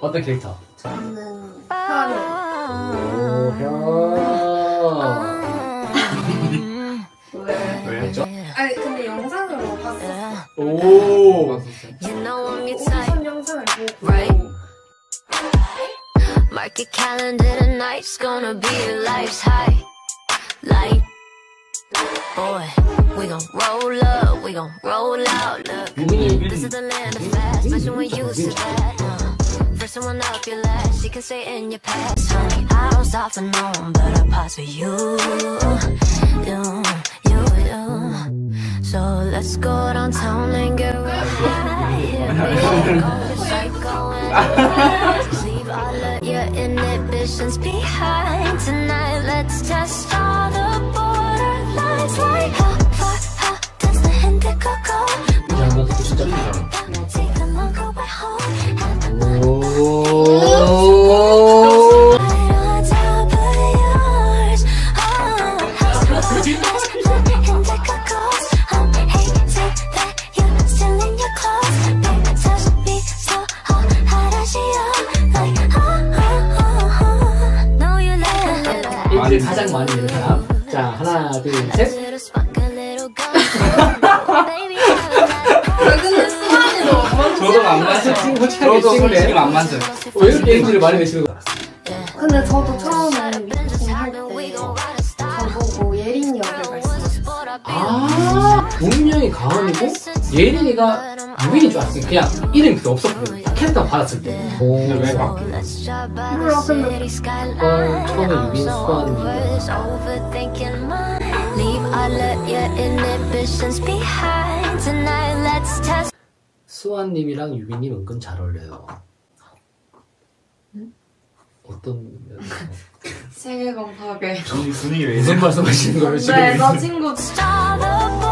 어떤 캐릭터? 저는 오, 형. 왜? 왜? 아니 근데 영상으로 봤어. 오. You know I'm your type. 오디션 영상을 보고 Right. Mark your calendar tonight's gonna be your life's high. boy. We gon' roll up, we gon' roll out. Look, this is the land of fast fashion. We used to that. Uh. First someone up your last, You can stay in your past, honey. I don't stop for no one, but I pause for you, you, you, you. So let's go downtown and get right. Leave all of your inhibitions behind tonight. Let's just start. 일주일 가장 많이 읽는 사람. 자, 하나, 둘, 셋. 저도 안. 친구 저도. 솔직히 안 맞아요. 왜 이렇게 일주일을 많이 내시는 거야? 근데 저도 처음 아, 동명이 가은이고 예린이가 유빈인 줄 알았어요. 그냥 이름이 그게 없었거든요. 캐릭터 받았을 때. 오. 근데 왜 바뀌어? 몰라, 근데 어, 처음에 유빈 test. 수아님이랑 유빈님 은근 잘 어울려요. 어떤 면에서? 세계관 파괴. 분위기, 왜 무슨 이래? 말씀하시는 거예요 지금? 네, 나 친구